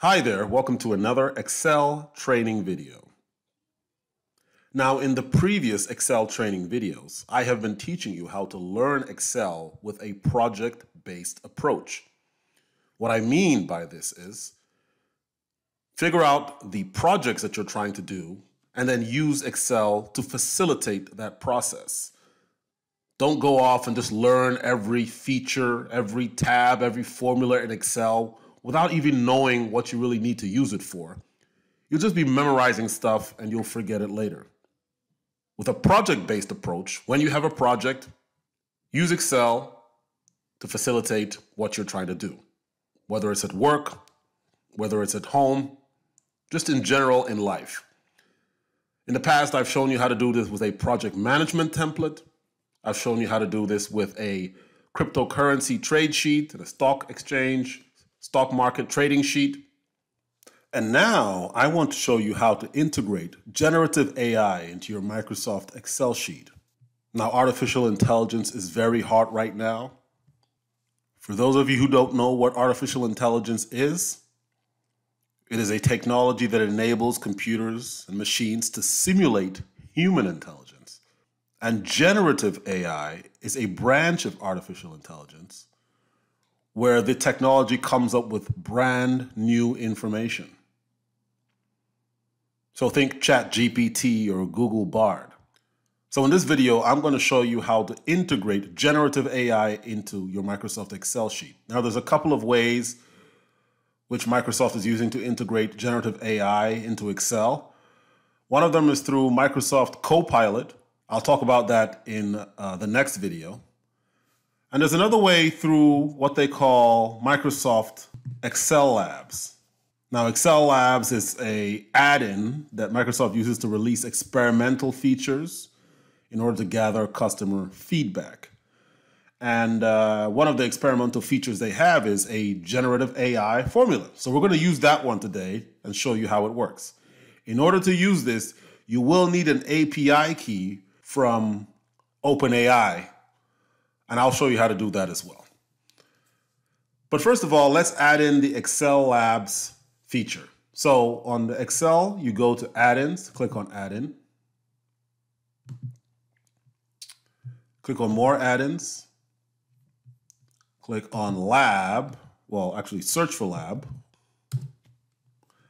Hi there, welcome to another Excel training video. Now in the previous Excel training videos, I have been teaching you how to learn Excel with a project-based approach. What I mean by this is figure out the projects that you're trying to do and then use Excel to facilitate that process. Don't go off and just learn every feature, every tab, every formula in Excel without even knowing what you really need to use it for. You'll just be memorizing stuff and you'll forget it later. With a project-based approach, when you have a project, use Excel to facilitate what you're trying to do. Whether it's at work, whether it's at home, just in general in life. In the past, I've shown you how to do this with a project management template. I've shown you how to do this with a cryptocurrency trade sheet and a stock exchange stock market trading sheet. And now I want to show you how to integrate generative AI into your Microsoft Excel sheet. Now, artificial intelligence is very hot right now. For those of you who don't know what artificial intelligence is, it is a technology that enables computers and machines to simulate human intelligence. And generative AI is a branch of artificial intelligence where the technology comes up with brand new information. So think ChatGPT or Google Bard. So in this video, I'm going to show you how to integrate generative AI into your Microsoft Excel sheet. Now, there's a couple of ways which Microsoft is using to integrate generative AI into Excel. One of them is through Microsoft Copilot. I'll talk about that in uh, the next video. And there's another way through what they call Microsoft Excel Labs. Now, Excel Labs is a add-in that Microsoft uses to release experimental features in order to gather customer feedback. And uh, one of the experimental features they have is a generative AI formula. So we're going to use that one today and show you how it works. In order to use this, you will need an API key from OpenAI and I'll show you how to do that as well. But first of all, let's add in the Excel Labs feature. So on the Excel, you go to add-ins, click on add-in. Click on more add-ins. Click on lab. Well, actually search for lab.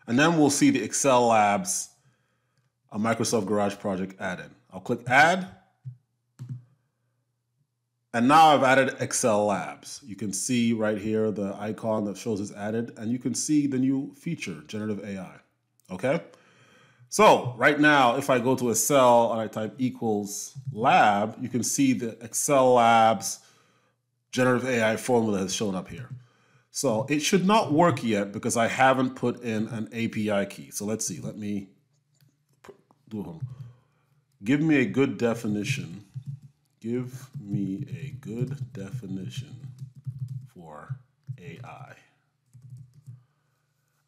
And then we'll see the Excel Labs a Microsoft Garage Project add-in. I'll click add and now I've added Excel Labs. You can see right here the icon that shows it's added, and you can see the new feature, generative AI. Okay? So right now, if I go to a cell and I type equals lab, you can see the Excel Labs generative AI formula has shown up here. So it should not work yet because I haven't put in an API key. So let's see, let me do. Give me a good definition Give me a good definition for AI.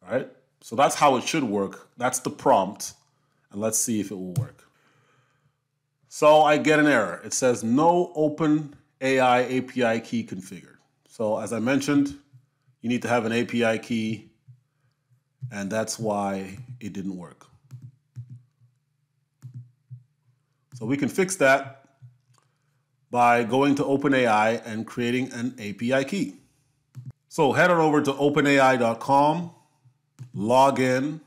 All right, so that's how it should work. That's the prompt, and let's see if it will work. So I get an error. It says no open AI API key configured. So as I mentioned, you need to have an API key, and that's why it didn't work. So we can fix that by going to OpenAI and creating an API key. So head on over to openai.com, log in,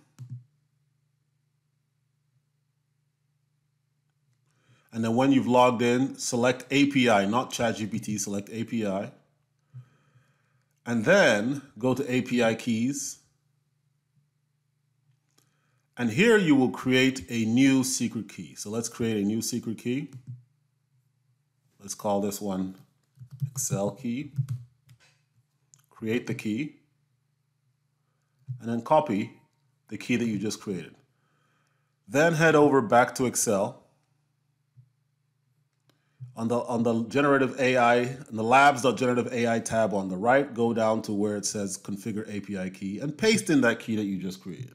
and then when you've logged in, select API, not ChatGPT, select API. And then go to API keys. And here you will create a new secret key. So let's create a new secret key. Let's call this one Excel key. Create the key. And then copy the key that you just created. Then head over back to Excel. On the, on the generative AI, in the labs.generative AI tab on the right, go down to where it says configure API key and paste in that key that you just created.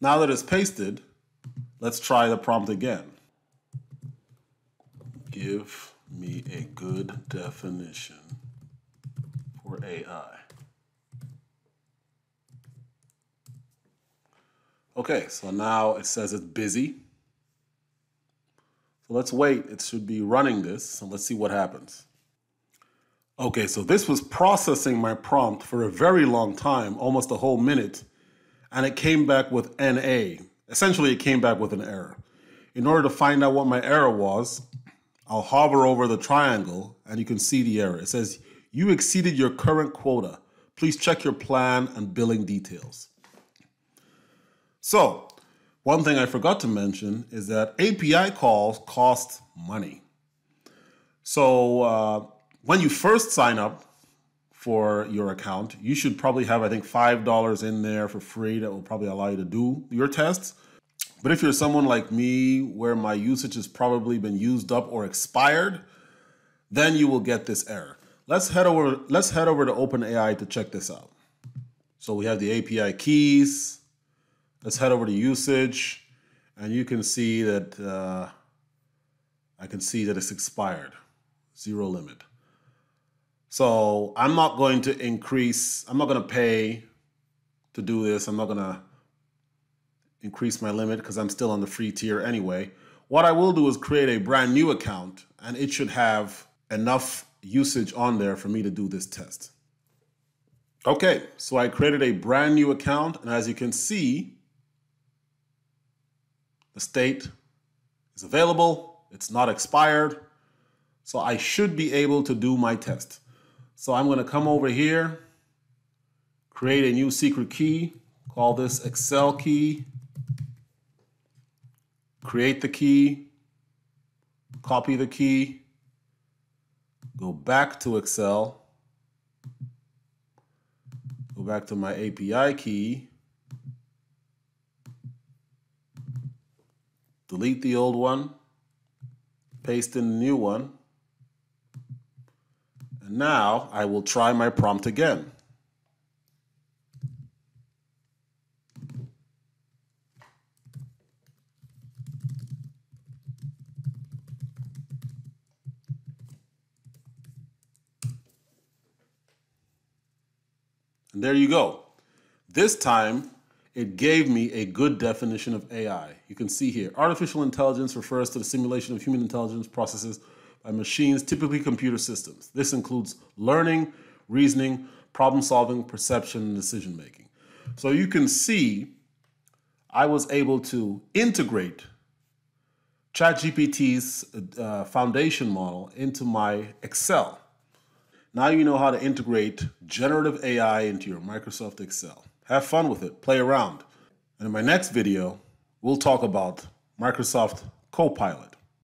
Now that it's pasted, let's try the prompt again give me a good definition for AI. Okay, so now it says it's busy. So let's wait. It should be running this, So let's see what happens. Okay, so this was processing my prompt for a very long time, almost a whole minute, and it came back with NA. Essentially, it came back with an error. In order to find out what my error was, I'll hover over the triangle and you can see the error. It says, you exceeded your current quota. Please check your plan and billing details. So, one thing I forgot to mention is that API calls cost money. So, uh, when you first sign up for your account, you should probably have, I think, $5 in there for free that will probably allow you to do your tests. But if you're someone like me where my usage has probably been used up or expired, then you will get this error. Let's head over let's head over to OpenAI to check this out. So we have the API keys. Let's head over to usage and you can see that uh, I can see that it's expired. Zero limit. So I'm not going to increase, I'm not going to pay to do this. I'm not going to increase my limit because I'm still on the free tier anyway. What I will do is create a brand new account and it should have enough usage on there for me to do this test. Okay, so I created a brand new account and as you can see, the state is available, it's not expired, so I should be able to do my test. So I'm going to come over here, create a new secret key, call this Excel key, create the key, copy the key, go back to Excel, go back to my API key, delete the old one, paste in the new one, and now I will try my prompt again. There you go. This time, it gave me a good definition of AI. You can see here, artificial intelligence refers to the simulation of human intelligence processes by machines, typically computer systems. This includes learning, reasoning, problem solving, perception, and decision making. So you can see I was able to integrate ChatGPT's uh, foundation model into my Excel. Now you know how to integrate generative AI into your Microsoft Excel. Have fun with it, play around. And in my next video, we'll talk about Microsoft Copilot.